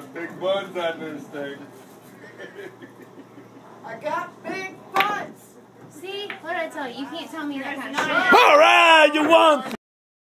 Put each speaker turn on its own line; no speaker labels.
some big buns on this thing.
I got big buns.
See? What did I tell you? You can't tell me that kind of shit.
All right, you won.